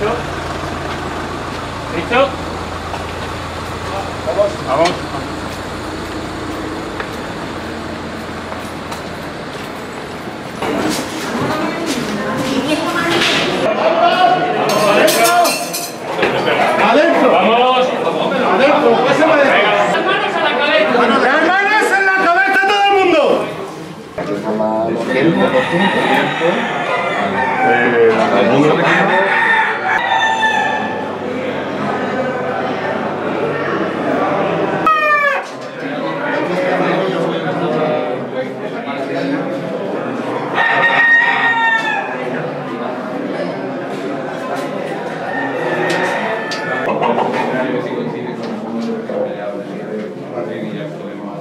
¿Listo? ¿Listo? Vamos. Vamos. Adentro. Vamos. Adentro. Pásame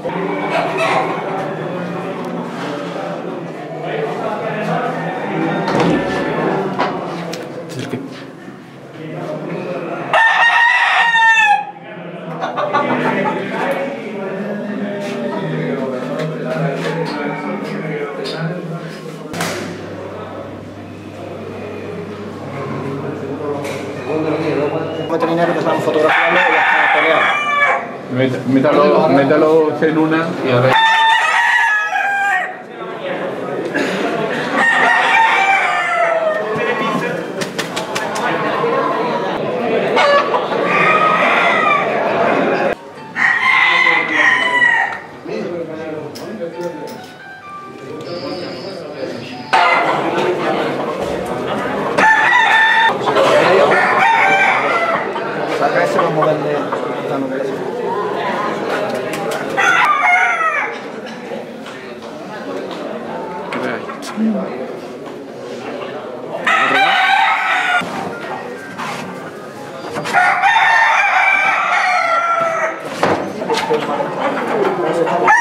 mundo. veterinario que estaban fotografiando y peleado. Met- Métalo, métalo en una y ahora. Saca ese vamos a moverle 但是他们。